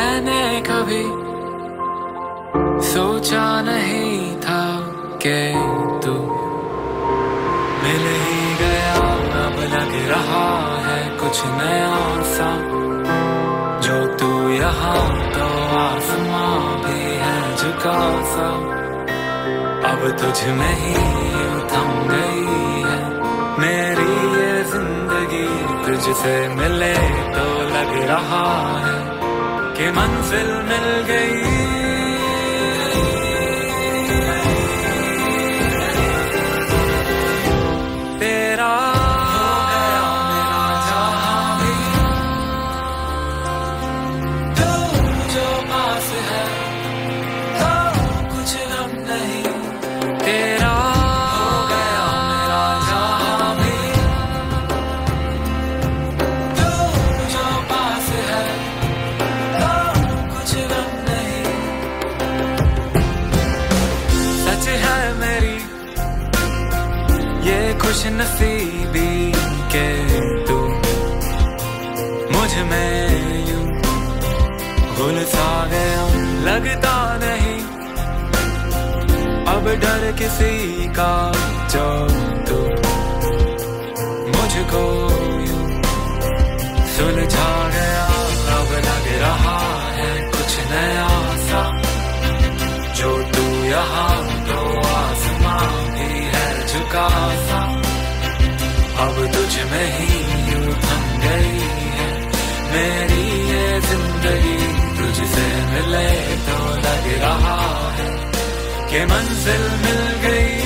मैंने कभी सोचा नहीं था कि तू मिल ही गया। अब लग रहा है कुछ नया सा। जो तू यहाँ तो आसमां भी है झुका सा। अब तुझ में ही थम गई है। मेरी ये ज़िंदगी तुझसे मिले तो लग रहा है कि मंजिल मिल गई। खुश नसीबी के तू। मुझमें यूँ घुल सा गया लगता नहीं। अब डर किसी का जो तू। मुझको यूँ सुलझा गया, अब लग रहा है कुछ नया सा। जो तू यहाँ तो आसमां भी है झुका सा। अब तुझ में ही यूँ थम गई है। मेरी ये ज़िंदगी तुझसे मिले तो लग रहा है कि मंजिल मिल गई।